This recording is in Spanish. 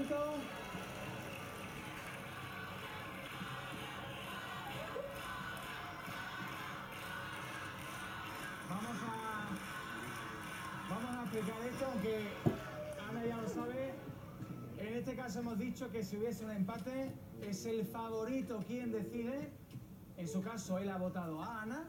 Vamos a, vamos a explicar esto, aunque Ana ya lo sabe. En este caso hemos dicho que si hubiese un empate, es el favorito quien decide. En su caso, él ha votado a Ana